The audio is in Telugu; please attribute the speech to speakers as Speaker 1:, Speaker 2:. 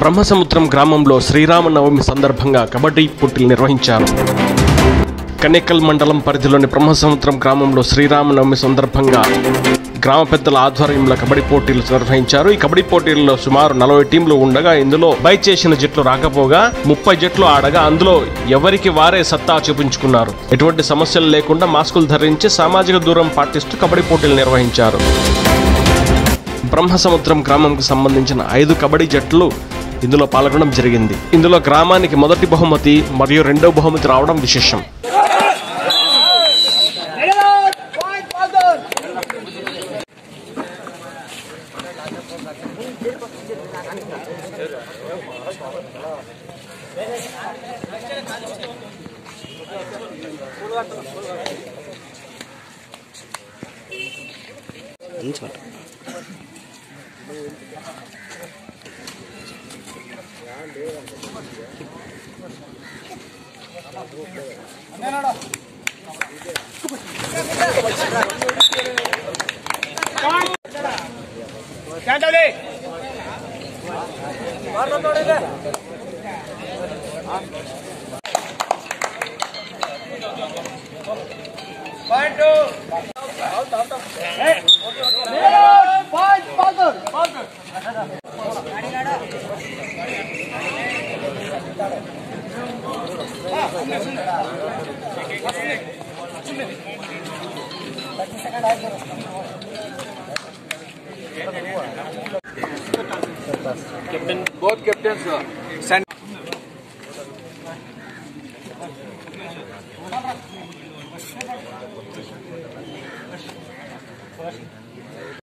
Speaker 1: బ్రహ్మసముద్రం గ్రామంలో శ్రీరామనవమి సందర్భంగా కబడ్డీ పోటీలు నిర్వహించారు. కనేకల్ మండలం పరిధిలోని బ్రహ్మసముద్రం గ్రామంలో శ్రీరామనవమి సందర్భంగా గ్రామ పెద్దల ఆధ్వర్యంలో కబడ్డీ పోటీలు నిర్వహించారు. ఈ కబడ్డీ పోటీల్లో సుమారు నలభై టీంలు ఉండగా ఇందులో బై చేసిన జట్లు రాకపోగా ముప్పై జట్లు ఆడగా అందులో ఎవరికి వారే సత్తా చూపించుకున్నారు. ఎటువంటి సమస్యలు లేకుండా మాస్కులు ధరించి సామాజిక దూరం పాటిస్తూ కబడ్డీ పోటీలు నిర్వహించారు. బ్రహ్మసముద్రం గ్రామంకు సంబంధించిన ఐదు కబడ్డీ జట్లు ఇందులో పాల్గొనడం జరిగింది. ఇందులో గ్రామానికి మొదటి బహుమతి మరియు రెండో బహుమతి రావడం విశేషం. Point two. Out, out, out. Hey. Okay, okay.
Speaker 2: Captain, both captains uh, send.